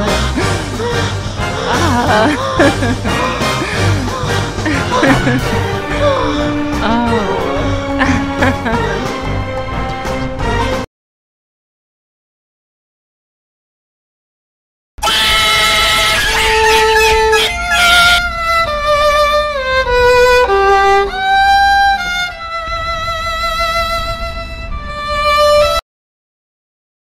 ah. oh.